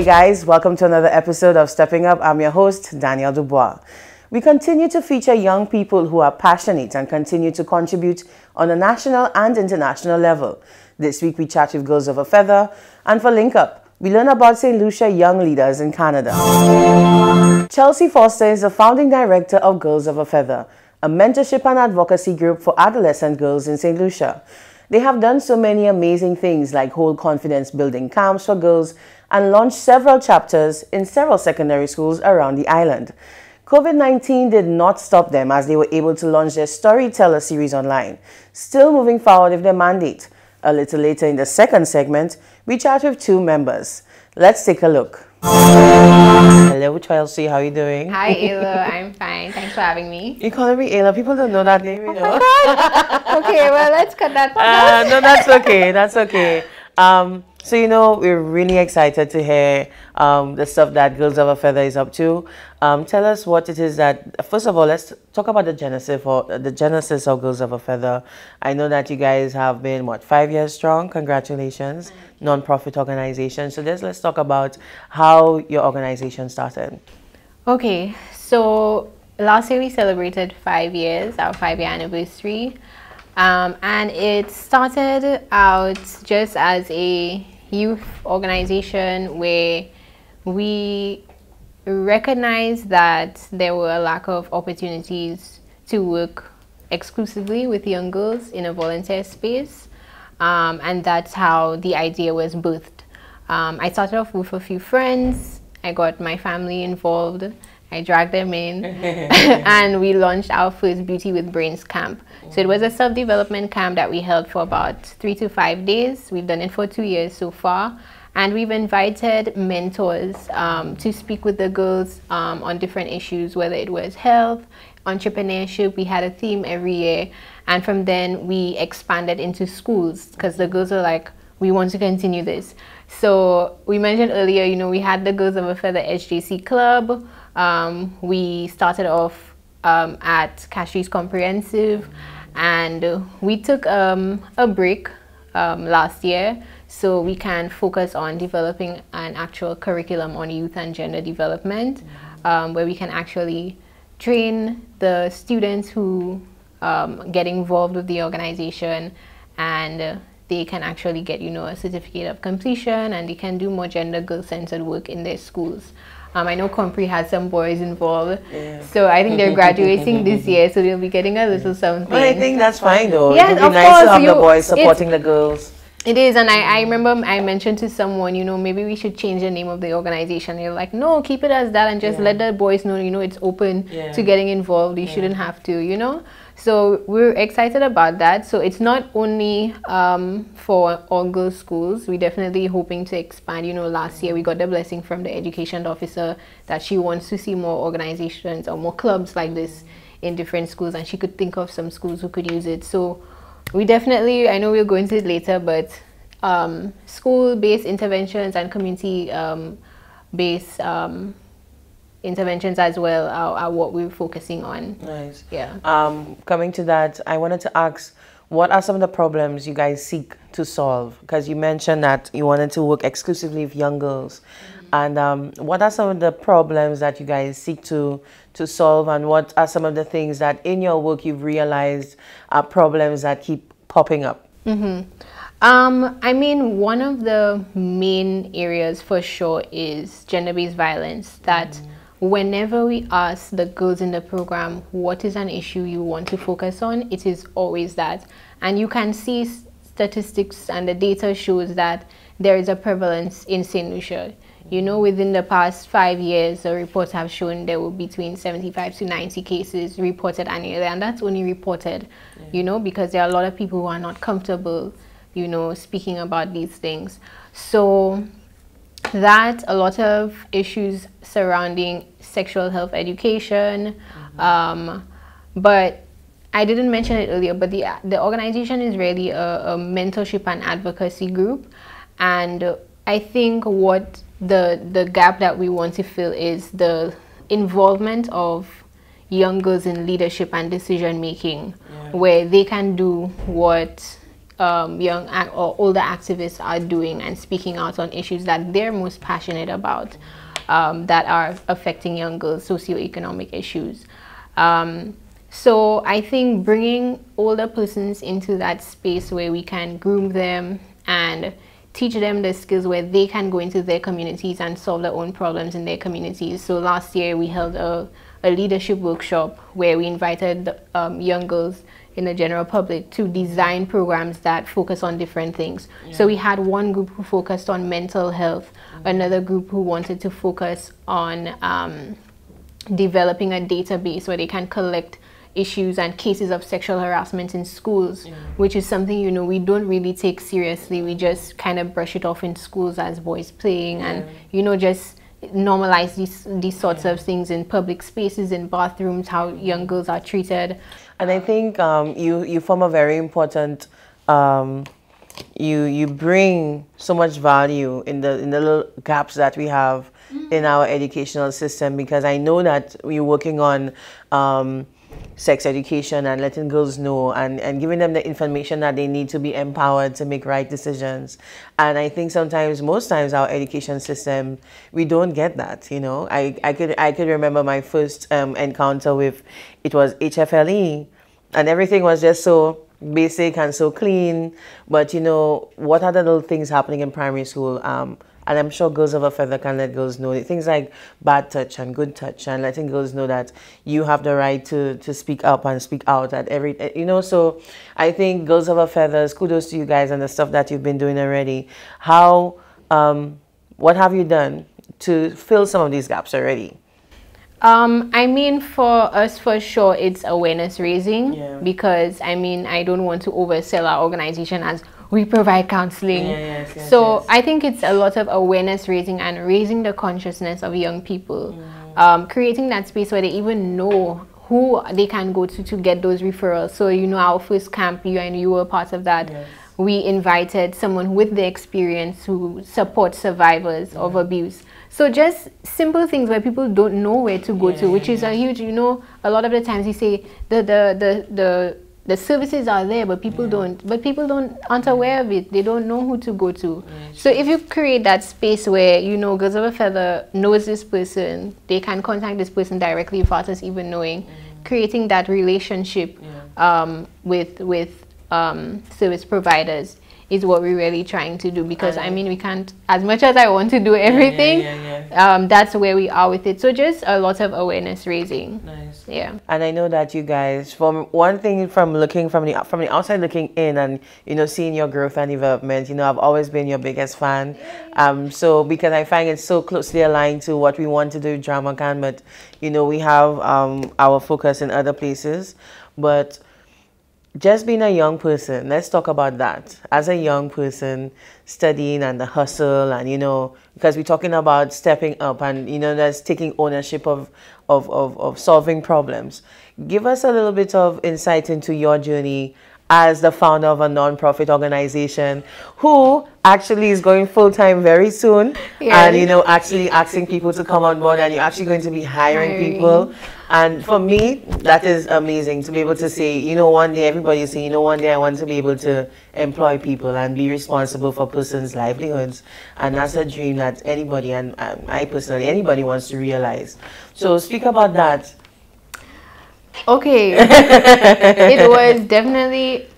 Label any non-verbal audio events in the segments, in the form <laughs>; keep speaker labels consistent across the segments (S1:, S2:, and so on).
S1: Hey guys, welcome to another episode of Stepping Up. I'm your host, Danielle Dubois. We continue to feature young people who are passionate and continue to contribute on a national and international level. This week we chat with Girls of a Feather, and for Link Up, we learn about St. Lucia young leaders in Canada. Chelsea Foster is the founding director of Girls of a Feather, a mentorship and advocacy group for adolescent girls in St. Lucia. They have done so many amazing things like hold confidence building camps for girls and launched several chapters in several secondary schools around the island. COVID 19 did not stop them as they were able to launch their Storyteller series online, still moving forward with their mandate. A little later in the second segment, we chat with two members. Let's take a look. Hello, Chelsea. How are you doing?
S2: Hi, Ayla. I'm fine. Thanks for having me.
S1: You calling me Ayla? People don't know that name, you <laughs> know.
S2: okay, well, let's cut that.
S1: Uh, no, that's okay. That's okay. Um, so, you know, we're really excited to hear um, the stuff that Girls of a Feather is up to. Um, tell us what it is that, first of all, let's talk about the genesis, for, the genesis of Girls of a Feather. I know that you guys have been, what, five years strong? Congratulations. Non-profit organization. So just let's talk about how your organization started.
S2: Okay, so last year we celebrated five years, our five-year anniversary. Um, and it started out just as a youth organization where we recognized that there were a lack of opportunities to work exclusively with young girls in a volunteer space. Um, and that's how the idea was birthed. Um, I started off with a few friends. I got my family involved. I dragged them in <laughs> <laughs> and we launched our first Beauty with Brains camp. So it was a self-development camp that we held for about three to five days. We've done it for two years so far. And we've invited mentors um, to speak with the girls um, on different issues, whether it was health, entrepreneurship. We had a theme every year. And from then we expanded into schools because the girls are like, we want to continue this. So we mentioned earlier, you know, we had the Girls of a Feather HJC Club. Um, we started off um, at Castries Comprehensive and we took um, a break um, last year. So we can focus on developing an actual curriculum on youth and gender development um, where we can actually train the students who um, get involved with the organization. And they can actually get you know a certificate of completion and they can do more gender girl centered work in their schools um, I know Compre has some boys involved, yeah. so I think they're graduating this year, so they'll be getting a little <laughs> something.
S1: But I think that's fine though. Yes, it would be nice course, to have you, the boys supporting the girls.
S2: It is, and I, I remember I mentioned to someone, you know, maybe we should change the name of the organization. You're like, no, keep it as that, and just yeah. let the boys know, you know, it's open yeah. to getting involved. You shouldn't have to, you know. So we're excited about that. So it's not only um, for all girls schools. We're definitely hoping to expand. You know, last year we got the blessing from the education officer that she wants to see more organizations or more clubs like this in different schools, and she could think of some schools who could use it. So we definitely, I know we'll go into it later, but um, school-based interventions and community-based um, interventions as well are, are, what we're focusing on.
S1: Nice. Yeah. Um, coming to that, I wanted to ask, what are some of the problems you guys seek to solve? Because you mentioned that you wanted to work exclusively with young girls. Mm-hmm. And um, what are some of the problems that you guys seek to to solve, and what are some of the things that in your work you've realized are problems that keep popping up?
S2: Mm-hmm. Um, I mean, one of the main areas for sure is gender-based violence. That mm whenever we ask the girls in the program what is an issue you want to focus on, it is always that. And you can see statistics and the data shows that there is a prevalence in St. Lucia. You know, within the past five years, the reports have shown there were between 75 to 90 cases reported annually, and that's only reported, yeah. you know, because there are a lot of people who are not comfortable, you know, speaking about these things. So that a lot of issues surrounding sexual health education mm-hmm. um, but I didn't mention it earlier, but the the organization is really a, a, mentorship and advocacy group, and I think what the the gap that we want to fill is the involvement of young girls in leadership and decision making, yeah. where they can do what um, young or older activists are doing and speaking out on issues that they're most passionate about um, that are affecting young girls, socioeconomic issues. Um, so I think bringing older persons into that space where we can groom them and teach them the skills where they can go into their communities and solve their own problems in their communities. So last year we held a, a leadership workshop where we invited um, young girls in the general public to design programs that focus on different things. Yeah. So we had one group who focused on mental health, mm-hmm. another group who wanted to focus on um, developing a database where they can collect issues and cases of sexual harassment in schools, yeah. which is something you know we don't really take seriously. We just kind of brush it off in schools as boys playing, yeah. and you know just normalize these these sorts yeah. of things in public spaces, in bathrooms, how young girls are treated.
S1: And I think um, you you form a very important. Um, you you bring so much value in the in the little gaps that we have mm. in our educational system because I know that we're working on um, sex education and letting girls know and, and giving them the information that they need to be empowered to make right decisions. And I think sometimes, most times, our education system, we don't get that, you know. I, I, could, I could remember my first um, encounter with, it was HFLE, and everything was just so basic and so clean. But, you know, what are the little things happening in primary school? Um, and I'm sure girls of a feather can let girls know things like bad touch and good touch and letting girls know that you have the right to, to speak up and speak out at every, you know, so I think girls of a feathers, kudos to you guys and the stuff that you've been doing already. How, um, what have you done to fill some of these gaps already?
S2: Um, I mean, for us, for sure, it's awareness raising yeah. because I mean, I don't want to oversell our organization as we provide counseling. Yeah, yes, yes, so yes. I think it's a lot of awareness raising and raising the consciousness of young people, mm. um, creating that space where they even know who they can go to to get those referrals. So you know, our first camp, you and you were part of that. We invited someone with the experience who supports survivors of abuse. So just simple things where people don't know where to go to, which is a huge. You know, a lot of the times you say the the the the the services are there but people yeah. don't but people don't aren't aware of it they don't know who to go to yeah, so if you create that space where you know girls of a feather knows this person they can contact this person directly without us even knowing mm. creating that relationship yeah. um, with with um, service providers is what we're really trying to do because I mean we can't as much as I want to do everything yeah, yeah, yeah, um, that's where we are with it. So just a lot of awareness raising. Nice. Yeah.
S1: And I know that you guys from one thing from looking from the from the outside looking in and you know seeing your growth and development you know I've always been your biggest fan. Um, so because I find it so closely aligned to what we want to do DramaCan but you know we have um, our focus in other places. But just being a young person, let's talk about that. As a young person, studying and the hustle, and you know, because we're talking about stepping up and you know, that's taking ownership of, of, of, of solving problems. Give us a little bit of insight into your journey as the founder of a non-profit organization who actually is going full-time very soon. Yeah. and you know actually asking people to come on board and you're actually going to be hiring, hiring. people. And for me that is amazing to be able to say you know one day everybody say you know one day I want to be able to employ people and be responsible for persons livelihoods. And that's a dream that anybody and um, I personally anybody wants to realize. So speak about that
S2: Okay. <laughs> it was definitely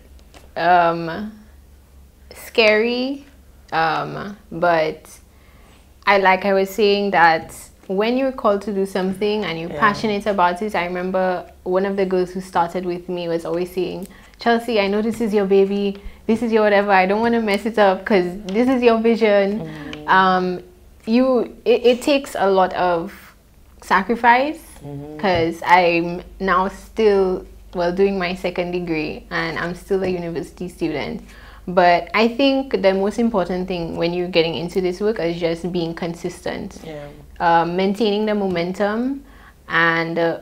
S2: um, scary, um, but I like I was saying that when you're called to do something and you're yeah. passionate about it, I remember one of the girls who started with me was always saying, Chelsea, I know this is your baby, this is your whatever. I don't want to mess it up because this is your vision. Mm. Um, you, it, it takes a lot of sacrifice because mm-hmm. I'm now still well doing my second degree and I'm still a university student. But I think the most important thing when you're getting into this work is just being consistent, yeah. uh, maintaining the momentum, and uh,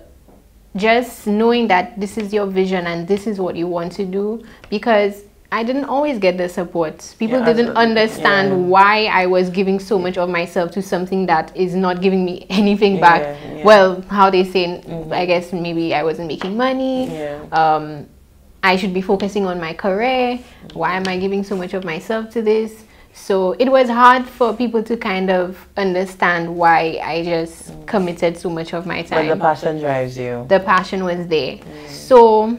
S2: just knowing that this is your vision and this is what you want to do. Because I didn't always get the support. People yeah, didn't understand yeah. why I was giving so much of myself to something that is not giving me <laughs> anything yeah, back. Well, how they say, mm-hmm. I guess maybe I wasn't making money. Um, I should be focusing on my career. Why am I giving so much of myself to this? So it was hard for people to kind of understand why I just mm. committed so much of my time.
S1: But the passion drives you.
S2: The passion was there. Mm. So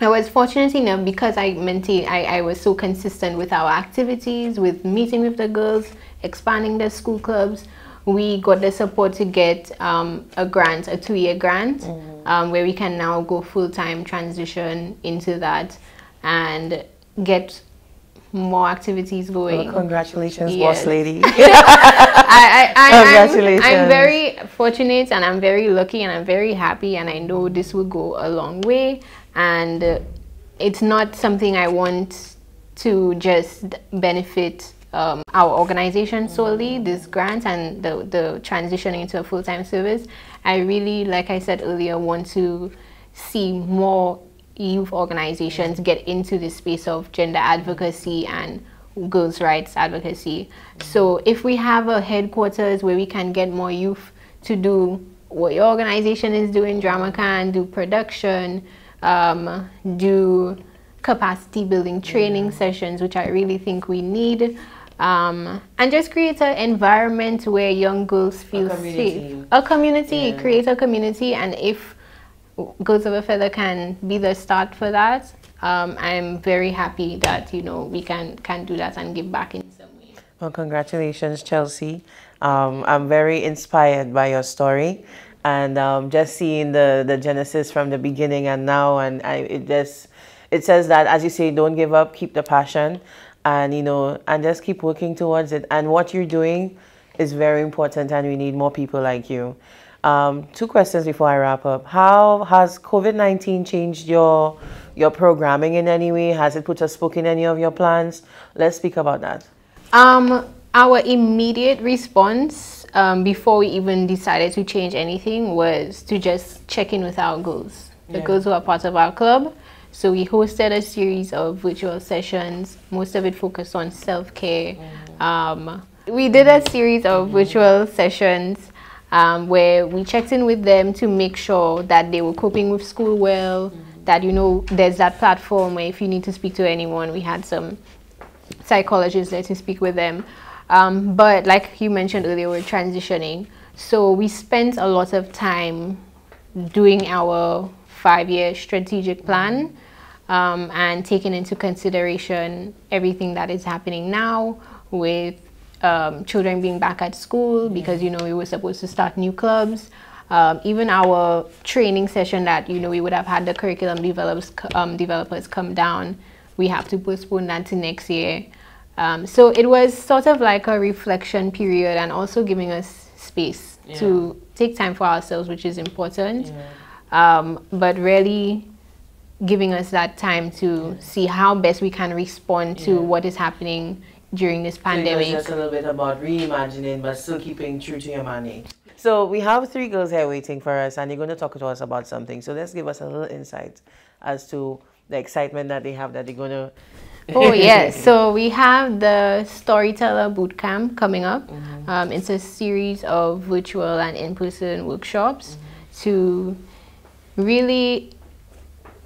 S2: I was fortunate enough because I maintained, I, I was so consistent with our activities, with meeting with the girls, expanding the school clubs. We got the support to get um, a grant, a two-year grant, mm-hmm. um, where we can now go full-time transition into that and get more activities going.
S1: Well, congratulations, yes. boss lady. <laughs> I,
S2: I, I, congratulations. I'm, I'm, very fortunate and I'm very lucky and I'm very happy and I know this will go a long way and it's not something I want to just benefit um, our organization solely, this grant and the, the transition into a full-time service. I really, like I said earlier, want to see more youth organizations get into the space of gender advocacy and girls' rights advocacy. So if we have a headquarters where we can get more youth to do what your organization is doing, DramaCan, do production, um, do capacity building training yeah. sessions, which I really think we need. Um, and just create an environment where young girls feel a safe. A community, yeah. create a community, and if Girls of a Feather can be the start for that, um, I'm very happy that you know we can can do that and give back in some way.
S1: Well, congratulations, Chelsea. Um, I'm very inspired by your story and um, just seeing the the genesis from the beginning and now and I, it just it says that as you say don't give up keep the passion and you know and just keep working towards it. And what you're doing is very important and we need more people like you. Um, two questions before I wrap up. How has COVID-19 changed your your programming in any way? Has it put a spoke in any of your plans? Let's speak about that.
S2: Um, our immediate response um, before we even decided to change anything was to just check in with our girls, the yeah. girls who are part of our club. So we hosted a series of virtual sessions, most of it focused on self-care. Mm. Um, we did a series of virtual sessions um, where we checked in with them to make sure that they were coping with school well, mm. that, you know, there's that platform where if you need to speak to anyone, we had some psychologists there to speak with them. Um, but like you mentioned earlier, we're transitioning. So we spent a lot of time doing our five-year strategic plan um, and taking into consideration everything that is happening now with um, children being back at school because, you know, we were supposed to start new clubs. Um, even our training session that, you know, we would have had the curriculum developers, um, developers come down, we have to postpone that to next year. Um, so it was sort of like a reflection period and also giving us space yeah. to take time for ourselves, which is important. Yeah. Um, but really giving us that time to yeah. see how best we can respond to what is happening during this pandemic.
S1: So just a little bit about reimagining, but still keeping true to your money. So we have three girls here waiting for us, and they're going to talk to us about something. So let's give us a little insight as to the excitement that they have that they're going to
S2: oh <laughs> yes so we have the storyteller bootcamp coming up mm-hmm. um, it's a series of virtual and in-person workshops mm-hmm. to really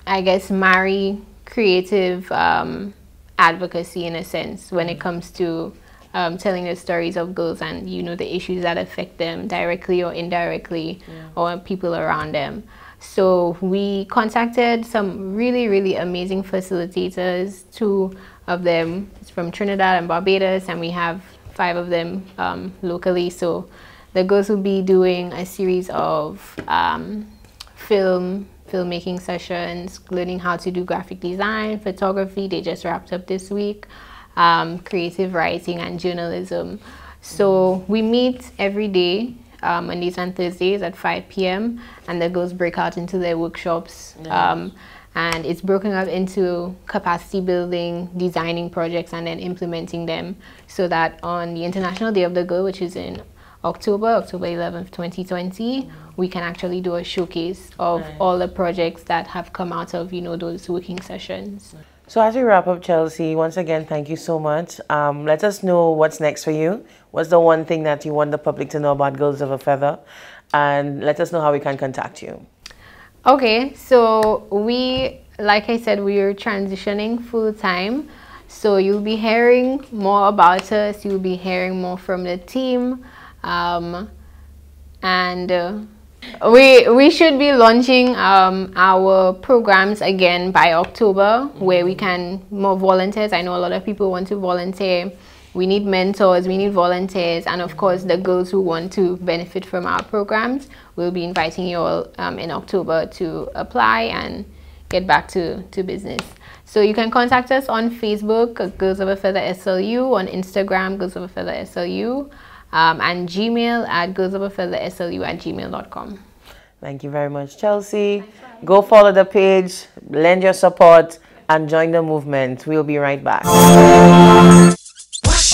S2: i guess marry creative um, advocacy in a sense when it mm-hmm. comes to um, telling the stories of girls and you know the issues that affect them directly or indirectly yeah. or people around them so we contacted some really, really amazing facilitators, two of them from Trinidad and Barbados, and we have five of them um, locally. So the girls will be doing a series of um, film filmmaking sessions, learning how to do graphic design, photography. They just wrapped up this week, um, creative writing and journalism. So we meet every day um, Mondays and Thursdays at 5 p.m. and the girls break out into their workshops. Nice. Um, and it's broken up into capacity building, designing projects, and then implementing them so that on the International Day of the Girl, which is in October, October 11th, 2020, mm. we can actually do a showcase of nice. all the projects that have come out of, you know, those working sessions.
S1: So as we wrap up, Chelsea, once again, thank you so much. Um, let us know what's next for you. What's the one thing that you want the public to know about Girls of a Feather? And let us know how we can contact you.
S2: Okay, so we like I said, we are transitioning full time. So you'll be hearing more about us. You'll be hearing more from the team. Um, and uh, we we should be launching um, our programs again by October, where we can more volunteers. I know a lot of people want to volunteer. We need mentors, we need volunteers, and of course the girls who want to benefit from our programs. We'll be inviting you all um, in October to apply and get back to, to business. So you can contact us on Facebook, Girls of a Feather SLU, on Instagram, Girls of a Feather SLU um, and Gmail at girlsofafeatherslu at gmail.com.
S1: Thank you very much, Chelsea. Go follow the page, lend your support, and join the movement. We'll be right back.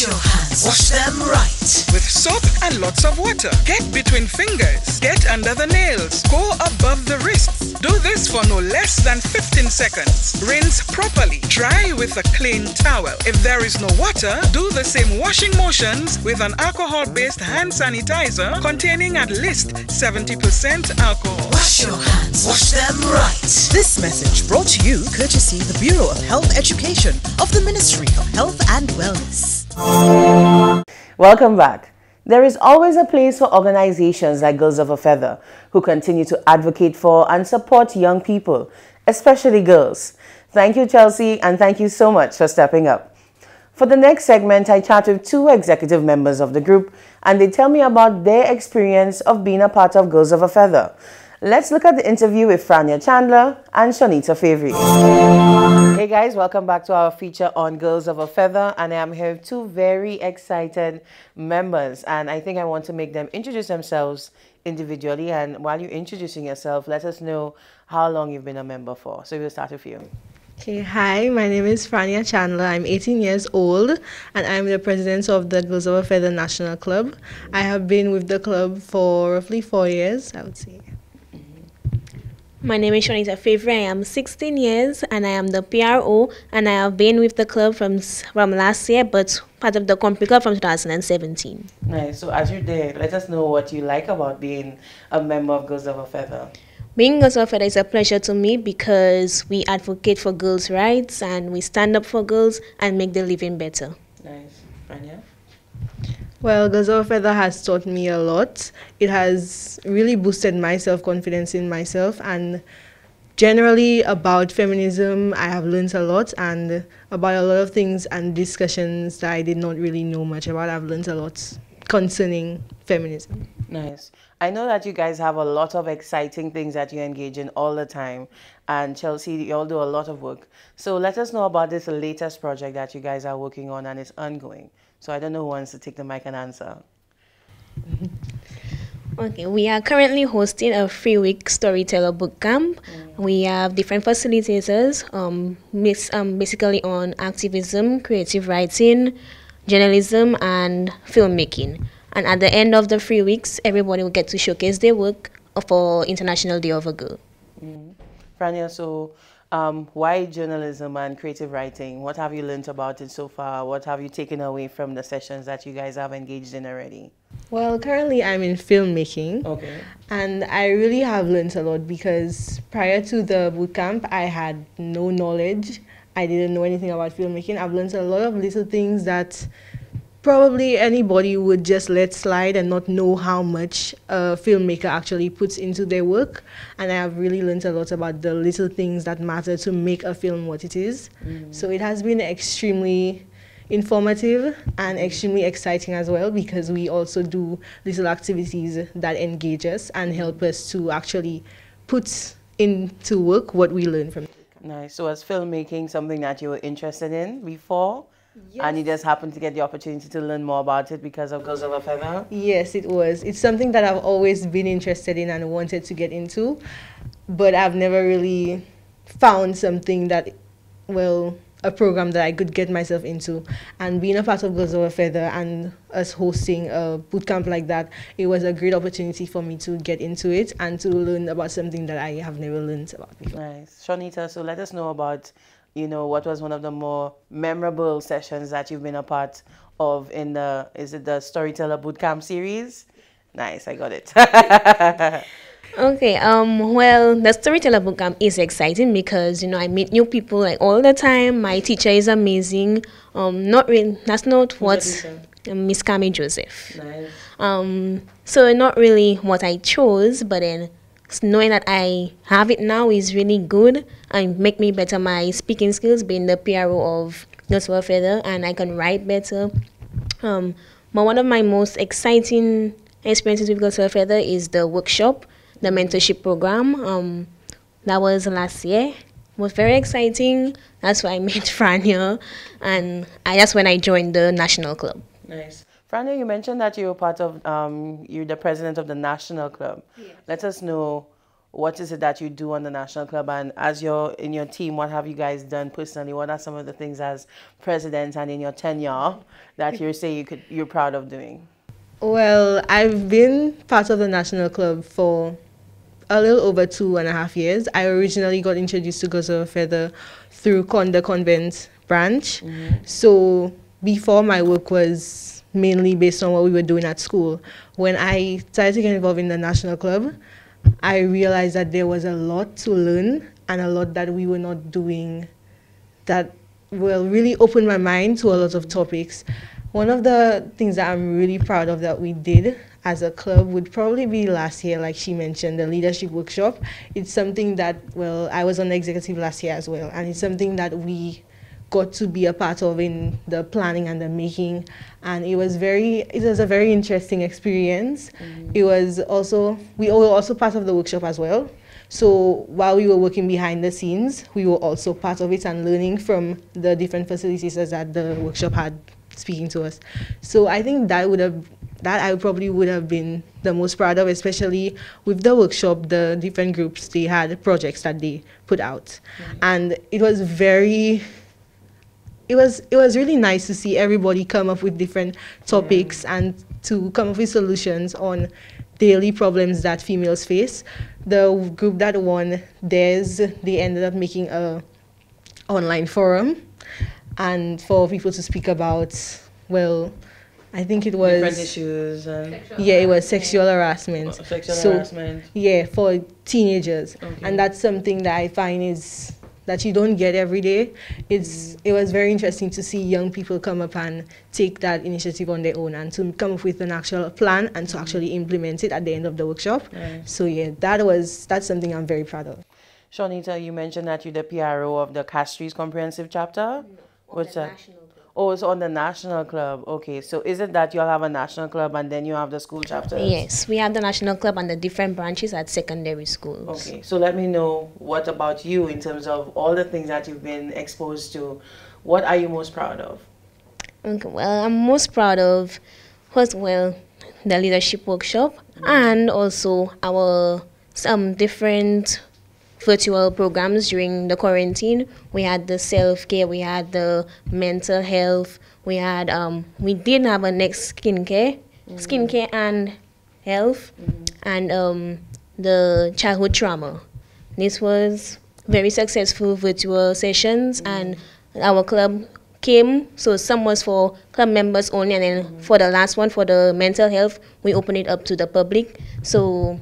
S3: Wash your hands. Wash them right.
S4: With soap and lots of water. Get between fingers. Get under the nails. Go above the wrists. Do this for no less than 15 seconds. Rinse properly. Dry with a clean towel. If there is no water, do the same washing motions with an alcohol-based hand sanitizer containing at least 70% alcohol.
S3: Wash your hands. Wash them right.
S5: This message brought to you courtesy the Bureau of Health Education of the Ministry of Health and Wellness.
S1: Welcome back. There is always a place for organizations like Girls of a Feather who continue to advocate for and support young people, especially girls. Thank you, Chelsea, and thank you so much for stepping up. For the next segment, I chat with two executive members of the group and they tell me about their experience of being a part of Girls of a Feather. Let's look at the interview with Frania Chandler and Shonita Favry. Hey guys, welcome back to our feature on Girls of a Feather. And I am here with two very excited members. And I think I want to make them introduce themselves individually. And while you're introducing yourself, let us know how long you've been a member for. So we'll start with you.
S6: Okay, hi, my name is Frania Chandler. I'm 18 years old and I'm the president of the Girls of a Feather National Club. I have been with the club for roughly four years, I would say.
S7: My name is Shonita Favre. I am 16 years and I am the PRO and I have been with the club from from last year but part of the company club from 2017.
S1: Nice. So as you're there, let us know what you like about being a member of Girls of a Feather.
S7: Being Girls of a Feather is a pleasure to me because we advocate for girls' rights and we stand up for girls and make their living better.
S1: Nice. Frania?
S6: Well, a Feather has taught me a lot. It has really boosted my self confidence in myself and generally about feminism I have learned a lot and about a lot of things and discussions that I did not really know much about. I've learned a lot concerning feminism.
S1: Nice. I know that you guys have a lot of exciting things that you engage in all the time. And Chelsea, you all do a lot of work. So let us know about this latest project that you guys are working on and it's ongoing. So I don't know who wants to take the mic and answer. <laughs>
S7: Okay, we are currently hosting a free week storyteller book camp. Mm. We have different facilitators, um, miss, um, basically on activism, creative writing, journalism, and filmmaking. And at the end of the three weeks, everybody will get to showcase their work for International Day of a Girl.
S1: Mm. Frania, so um, why journalism and creative writing? What have you learned about it so far? What have you taken away from the sessions that you guys have engaged in already?
S6: Well, currently I'm in filmmaking.
S1: Okay.
S6: And I really have learned a lot because prior to the bootcamp, I had no knowledge. I didn't know anything about filmmaking. I've learned a lot of little things that probably anybody would just let slide and not know how much a filmmaker actually puts into their work. And I have really learned a lot about the little things that matter to make a film what it is. Mm. So it has been extremely informative and extremely exciting as well because we also do little activities that engage us and help us to actually put into work what we learn from it.
S1: Nice. So was filmmaking something that you were interested in before? Yes. And you just happened to get the opportunity to learn more about it because of Girls of a Feather?
S6: Yes, it was. It's something that I've always been interested in and wanted to get into, but I've never really found something that, well, a program that I could get myself into. And being a part of Girls of a Feather and us hosting a bootcamp like that, it was a great opportunity for me to get into it and to learn about something that I have never learned about before.
S1: Nice. Shonita, so let us know about you know, what was one of the more memorable sessions that you've been a part of in the, is it the Storyteller Bootcamp series? Nice, I got it. <laughs>
S7: Okay, um, well, the Storyteller Bootcamp is exciting because, you know, I meet new people like all the time. My teacher is amazing. Um, not really, that's not what um, Miss Kami Joseph.
S1: Nice.
S7: Um, so not really what I chose, but then knowing that I have it now is really good and make me better my speaking skills, being the PRO of Notable Feather, and I can write better. Um, but one of my most exciting experiences with Notable Feather is the workshop, the mentorship program. Um, that was last year. Was very exciting. That's why I <laughs> met Frania, and I, that's when I joined the national club.
S1: Nice. Frania, you mentioned that you're part of, um, you're the president of the national club. Let us know what is it that you do on the national club, and as you're in your team, what have you guys done personally? What are some of the things as president and in your tenure that you say you could, you're proud of doing?
S6: Well, I've been part of the national club for a little over two and a half years. I originally got introduced to Girls of a Feather through Conda Convent branch. So before my work was mainly based on what we were doing at school. When I started to get involved in the national club, I realized that there was a lot to learn and a lot that we were not doing that will really open my mind to a lot of topics. One of the things that I'm really proud of that we did as a club would probably be last year, like she mentioned, the leadership workshop. It's something that, well, I was on the executive last year as well, and it's something that we got to be a part of in the planning and the making. And it was very it was a very interesting experience. Mm. It was also we were also part of the workshop as well. So while we were working behind the scenes we were also part of it and learning from the different facilitators that the workshop had speaking to us. So i think that would have that i probably would have been the most proud of especially with the workshop the different groups they had projects that they put out. Mm. And it was very it was it was really nice to see everybody come up with different topics and to come up with solutions on daily problems that females face. The group that won theirs, they ended up making a online forum and for people to speak about well I think it was
S1: Different issues and
S6: yeah, it was sexual harassment.
S1: Oh, sexual
S6: So-
S1: harassment.
S6: Yeah, for teenagers,
S1: Okay.
S6: and that's something that I find is that you don't get every day. It's it was very interesting to see young people come up and take that initiative on their own and to come up with an actual plan and to actually implement it at the end of the workshop.
S1: Nice.
S6: So yeah, that was that's something I'm very proud of.
S1: Shonita, you mentioned that you're the PRO of the Castries Comprehensive Chapter. What's that? Oh, it's on the national club. Okay, so is it that you'll have a national club and then you have the school chapters?
S7: Yes, we have the national club and the different branches at secondary schools.
S1: Okay, so let me know what about you in terms of all the things that you've been exposed to. What are you most proud of?
S7: Okay, well, I'm most proud of, first, well, the leadership workshop and also our some different virtual programs during the quarantine. We had the self care, we had the mental health, we had um we did have a next skincare, skincare and health, and um the childhood trauma. This was very successful virtual sessions, and our club came. So some was for club members only, and then for the last one for the mental health, we opened it up to the public. So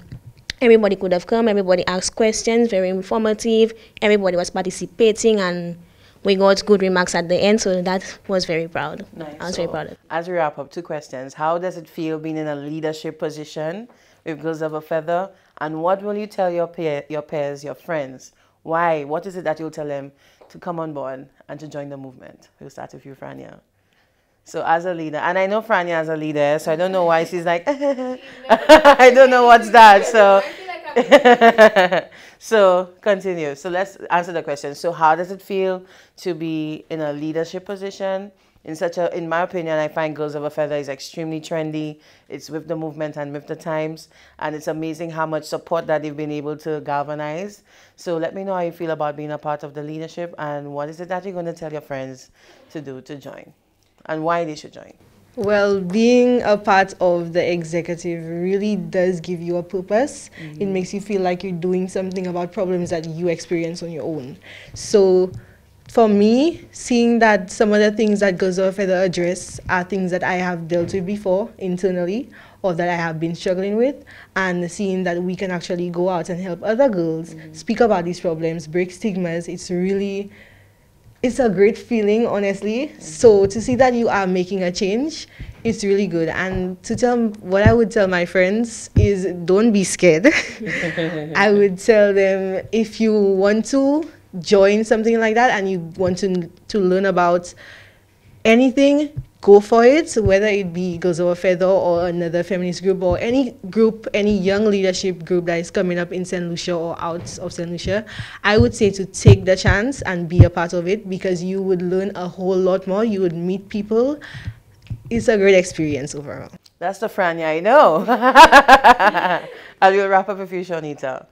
S7: everybody could have come. Everybody asked questions, very informative. Everybody was participating, and we got good remarks at the end. So that was very proud.
S1: Nice.
S7: I was
S1: So,
S7: very proud of.
S1: As we wrap up, two questions. How does it feel being in a leadership position with Girls of a Feather? And what will you tell your peer, your peers, your friends? Why? What is it that you'll tell them to come on board and to join the movement? We'll start with you, Frania. So as a leader, and I know Frania as a leader, so I don't know why she's like, <laughs> I don't know what's that. So, <laughs> <laughs> so continue. So let's answer the question. So how does it feel to be in a leadership position? In such a, in my opinion, I find Girls of a Feather is extremely trendy. It's with the movement and with the times, and it's amazing how much support that they've been able to galvanize. So let me know how you feel about being a part of the leadership, and what is it that you're going to tell your friends to do to join, and why they should join.
S6: Well, being a part of the executive really does give you a purpose. Mm-hmm. It makes you feel like you're doing something about problems that you experience on your own. So, for me, seeing that some of the things that a Feather address are things that I have dealt with before internally, or that I have been struggling with, and seeing that we can actually go out and help other girls mm-hmm. speak about these problems, break stigmas, it's really it's a great feeling, honestly. So to see that you are making a change, it's really good. And to tell what I would tell my friends is don't be scared. <laughs> I would tell them if you want to join something like that and you want to to learn about anything, go for it, whether it be Girls of a Feather or another feminist group or any group, any young leadership group that is coming up in St. Lucia or out of St. Lucia, I would say to take the chance and be a part of it because you would learn a whole lot more. You would meet people. It's a great experience overall.
S1: That's the Frania I know. <laughs> I will wrap up with you, Shonita.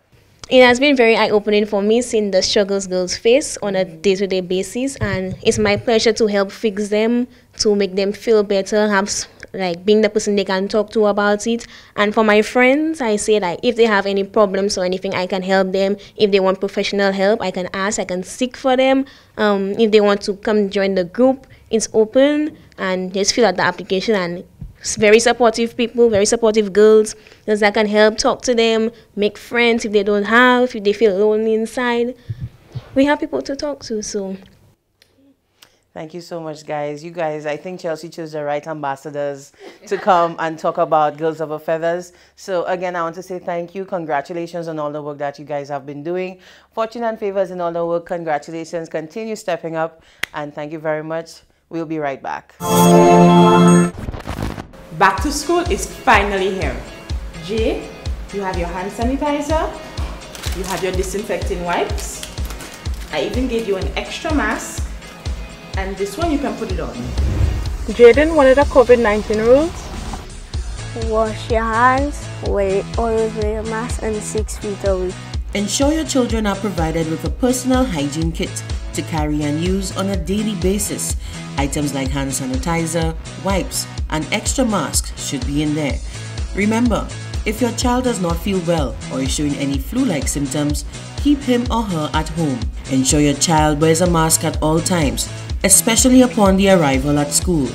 S7: It has been very eye opening for me seeing the struggles girls face on a day to day basis, and it's my pleasure to help fix them, to make them feel better, have like being the person they can talk to about it. And for my friends, I say like if they have any problems or anything, I can help them. If they want professional help, I can ask, I can seek for them. Um, if they want to come join the group, it's open and just fill out the application and very supportive people, very supportive girls, because I can help talk to them, make friends if they don't have, if they feel lonely inside. We have people to talk to, so
S1: Thank you so much, guys. You guys, I think Chelsea chose the right ambassadors to come and talk about Girls of a Feathers. So, again, I want to say thank you. Congratulations on all the work that you guys have been doing. Fortune and favors in all the work. Congratulations. Continue stepping up. And thank you very much. We'll be right back.
S8: Back to school is finally here. Jay, you have your hand sanitizer, you have your disinfecting wipes. I even gave you an extra mask, and this one you can put it on.
S9: Jaden, what are the COVID 19 rules?
S10: Wash your hands, wear, always wear a mask, and six feet away.
S1: Ensure your children are provided with a personal hygiene kit to carry and use on a daily basis. Items like hand sanitizer, wipes, and extra masks should be in there. Remember, if your child does not feel well or is showing any flu like symptoms, keep him or her at home. Ensure your child wears a mask at all times, especially upon the arrival at school.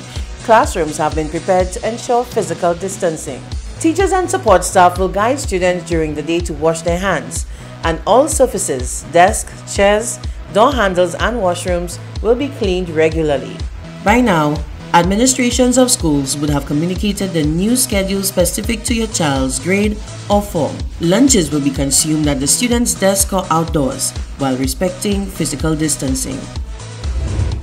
S1: Classrooms have been prepared to ensure physical distancing. Teachers and support staff will guide students during the day to wash their hands, and all surfaces, desks, chairs, door handles, and washrooms will be cleaned regularly. By now, administrations of schools would have communicated the new schedule specific to your child's grade or form. Lunches will be consumed at the student's desk or outdoors while respecting physical distancing.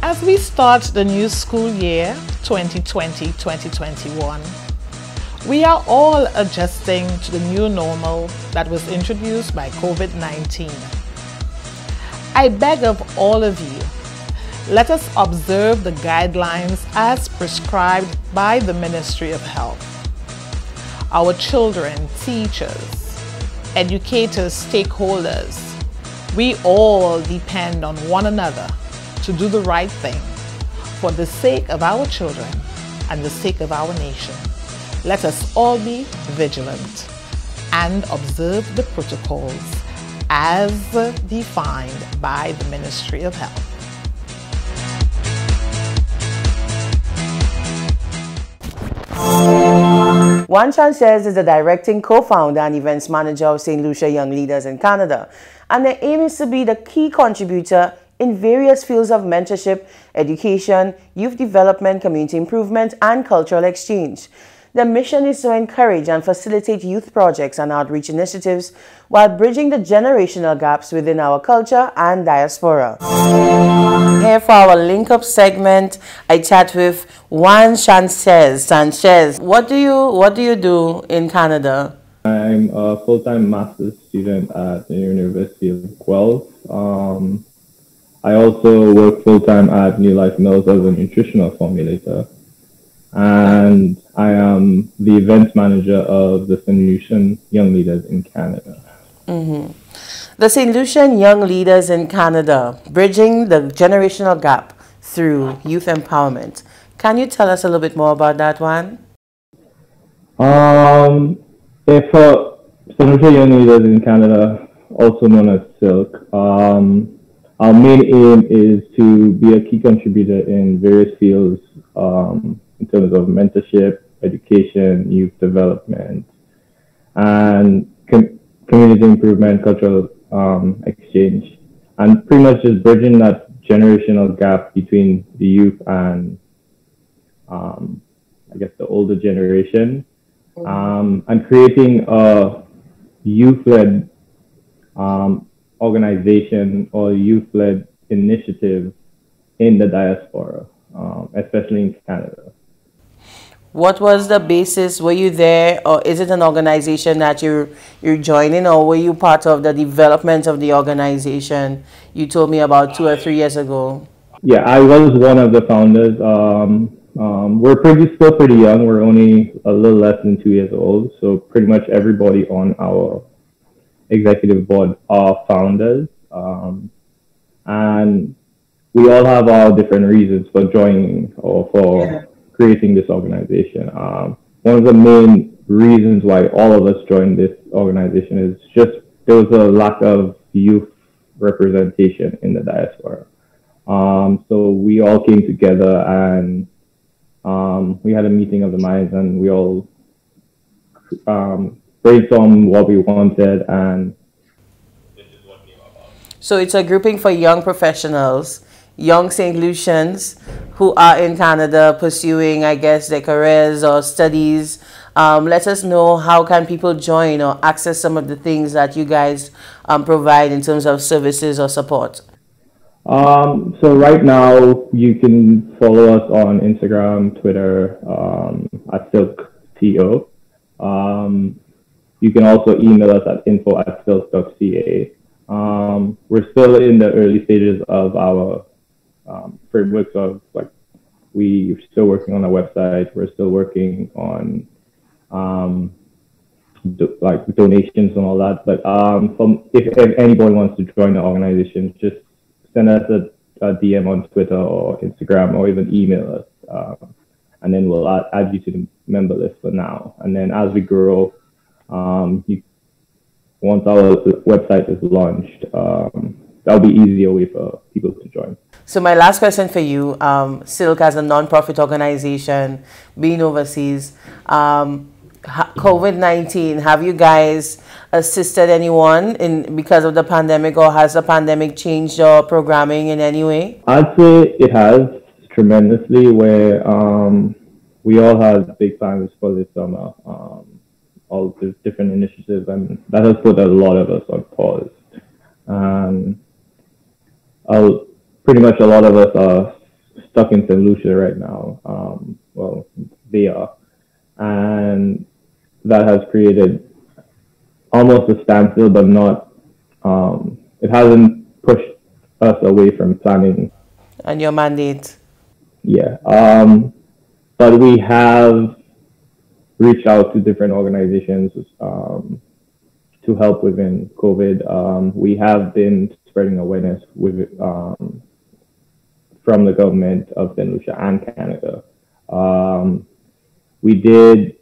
S11: As we start the new school year 2020-2021, we are all adjusting to the new normal that was introduced by COVID-19. I beg of all of you, let us observe the guidelines as prescribed by the Ministry of Health. Our children, teachers, educators, stakeholders, we all depend on one another to do the right thing for the sake of our children and the sake of our nation. Let us all be vigilant and observe the protocols as defined by the Ministry of Health.
S1: Juan Sanchez is the directing co-founder and events manager of St. Lucia Young Leaders in Canada, and their aim is to be the key contributor in various fields of mentorship, education, youth development, community improvement, and cultural exchange. The mission is to encourage and facilitate youth projects and outreach initiatives while bridging the generational gaps within our culture and diaspora. Here for our link up segment, I chat with Juan Sanchez. Sanchez, what do you what do you do in Canada?
S12: I'm a full-time master's student at the University of Guelph. Um, I also work full-time at New Life Mills as a nutritional formulator. And I am the event manager of the St. Lucian Young Leaders in Canada.
S1: Mhm. The St. Lucian Young Leaders in Canada, bridging the generational gap through youth empowerment. Can you tell us a little bit more about that one?
S12: Um, if uh, St. Lucian Young Leaders in Canada, also known as SILK, um, our main aim is to be a key contributor in various fields um, in terms of mentorship, education, youth development, and com- community improvement, cultural um, exchange, and pretty much just bridging that generational gap between the youth and um, I guess the older generation, um, and creating a youth-led um, organization or youth-led initiative in the diaspora, um, especially in Canada.
S1: What was the basis? Were you there, or is it an organization that you're you're joining, or were you part of the development of the organization? You told me about two or three years ago.
S12: Yeah, I was one of the founders. Um, um, we're pretty still pretty young. We're only a little less than two years old, so pretty much everybody on our executive board are founders, um, and we all have our different reasons for joining or for yeah. creating this organization. Um, one of the main reasons why all of us joined this organization is just there was a lack of youth representation in the diaspora. Um, so we all came together and um, we had a meeting of the minds and we all um, brainstormed what we wanted and
S1: so it's a grouping for young professionals, young St. Lucians who are in Canada pursuing, I guess, their careers or studies. Um, let us know how can people join or access some of the things that you guys um, provide in terms of services or support.
S12: Um, so right now you can follow us on Instagram, Twitter um, at SilkTO. Um, you can also email us at info at silk.ca. Um, we're still in the early stages of our um, of like we're still working on our website. We're still working on um, do, like donations and all that. But um, from if, if anybody wants to join the organization, just send us a, a, DM on Twitter or Instagram or even email us. Um, and then we'll add, add, you to the member list for now. And then as we grow, um, you, once our website is launched, um, that'll be easier way for people to join.
S1: So my last question for you, um, Silk as a non-profit organization, being overseas, um, COVID-19, have you guys assisted anyone in because of the pandemic or has the pandemic changed your programming in any way?
S12: I'd say it has tremendously where um, we all had big plans for this summer, um, all the different initiatives and that has put a lot of us on pause. I'll, pretty much a lot of us are stuck in St. Lucia right now. Um, well, they are. And that has created almost a standstill, but not. Um, it hasn't pushed us away from planning.
S1: And your mandate.
S12: Yeah, um, but we have reached out to different organizations um, to help within COVID. Um, we have been spreading awareness with um, from the government of St. Lucia and Canada. Um, we did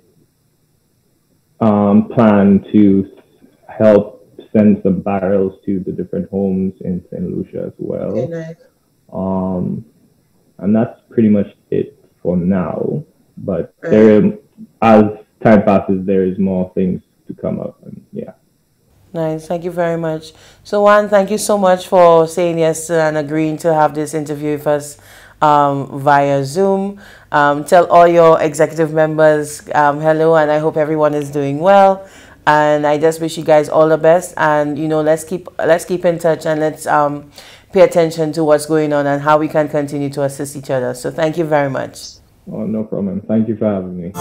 S12: um, plan to help send some barrels to the different homes in St. Lucia as well. Okay, nice. Um, and that's pretty much it for now. But right. there, as time passes, there is more things to come up, and yeah.
S1: Nice. Thank you very much. So, Juan, thank you so much for saying yes and agreeing to have this interview with us um, via Zoom. Um, tell all your executive members um, hello, and I hope everyone is doing well. And I just wish you guys all the best. And you know, let's keep let's keep in touch and let's um, pay attention to what's going on and how we can continue to assist each other. So, thank you very much.
S12: Oh, no problem. Thank you for having me.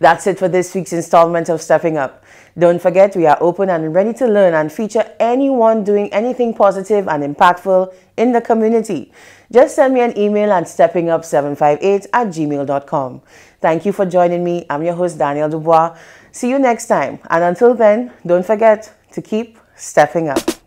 S1: That's it for this week's installment of Stepping Up. Don't forget, we are open and ready to learn and feature anyone doing anything positive and impactful in the community. Just send me an email at steppingup758 at gmail.com. Thank you for joining me. I'm your host, Danielle Dubois. See you next time. And until then, don't forget to keep stepping up.